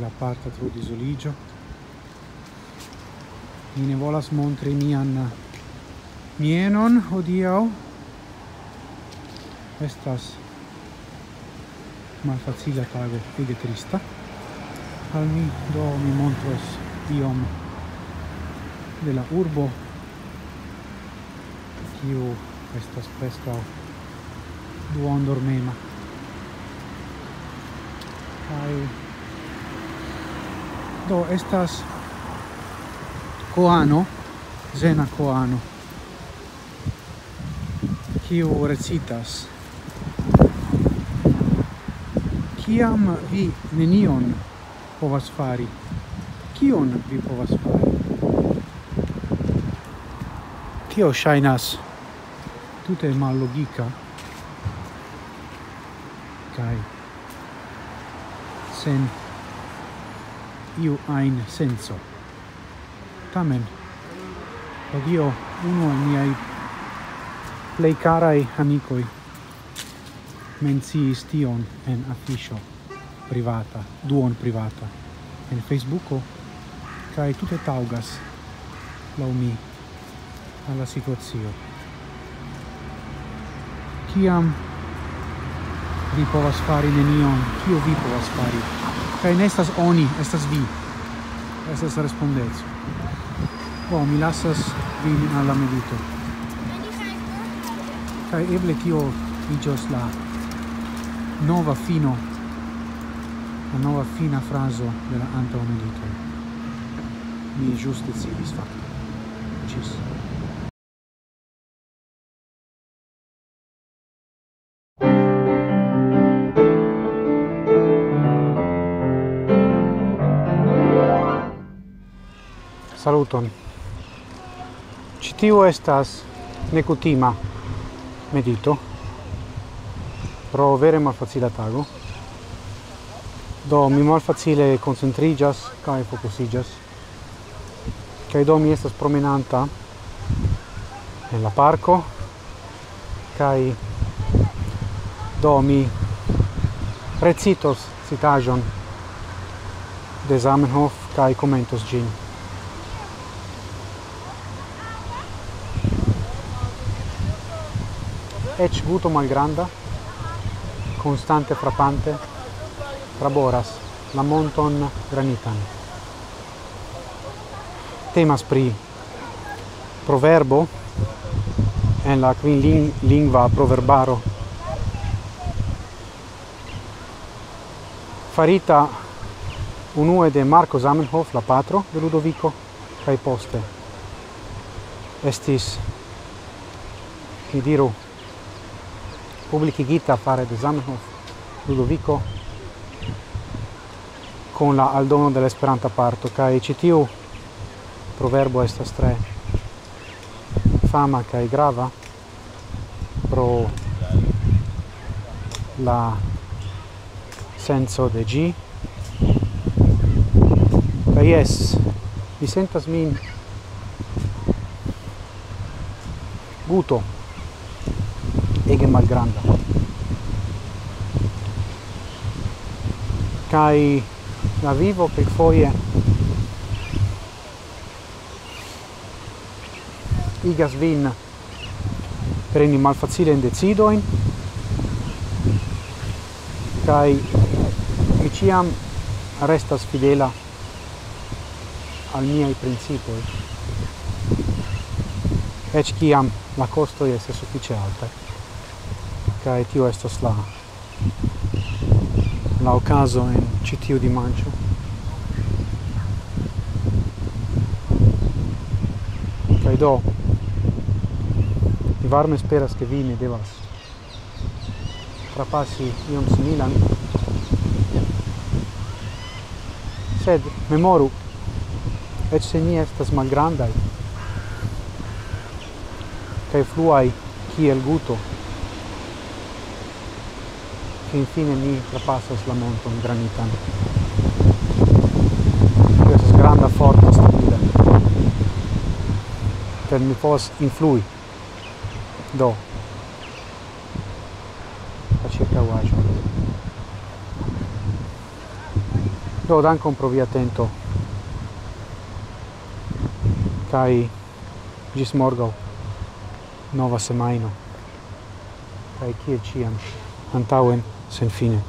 la parte tro disoligio. Ne volas montri mian mienon odio estas malfacila tago ege trista. Al mi do mi montros iom de la urbo kiu estas preskaŭ duon dormema. Kaj do estas koano zena koano kiu recitas. Kiam vi nenion povas fari kion vi povas fari? Tio ŝajnas tute mallogika kai sen iu ein senso. Tamen, odio uno al miei plei carai amicoi menciis tion en afficio privata, duon privata, en Facebooko, cae tute taugas, lau mi, alla situazio. Ciam vi povas fari nenion, cio vi povas fari? kai nestas estas oni, estas vi. Estas respondez Bo, oh, mi lasas vin al la medito. kai eble tio igios la nova fino, la nova fina frazo de la antaŭ medito. Mi ĝuste decidis fakte. cis saluton. Ĉi tiu estas necutima medito pro vere malfacila tago. Do mi malfacile concentrigas kai focusigas kai do mi estas promenanta en la parco kai do mi recitos citajon de Zamenhof kai komentos gin. ec guto malgranda, constante frappante, traboras la monton granitan. Temas pri proverbo en la quin ling lingua proverbaro farita unue de Marco Zamenhof, la patro de Ludovico, cae poste estis, ni diru, publicigita fare de Zamenhof Ludovico con la aldono dell'esperanta parto kai citiu proverbo estas tre. Fama kai grava pro la senso de gi. Kai es mi sentas min? Guto ege malgranda. Kai la vivo per foie igas vin preni malfacile decidoin kai mi ciam restas fidela al miei principoi ec ciam la costo esse suffice alta kai tio estas la la okazo en ĉi tiu dimanĉo. Kaj do mi varme esperas ke vi ne devas trapasi iom similan. Sed memoru et se ni estas malgrandaj kaj fluaj kiel guto che infine mi trapassos la monton granitan. Questa estas grande forto stabile Che mi povas influi. Do. La circaŭaĵo. Do, dankon pro via atento. kai gis morgo Nova semaino Kaj kiel ciam antaŭen senfine.